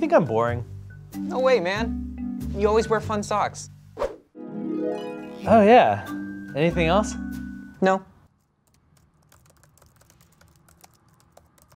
think I'm boring. No way, man. You always wear fun socks. Oh yeah. Anything else? No,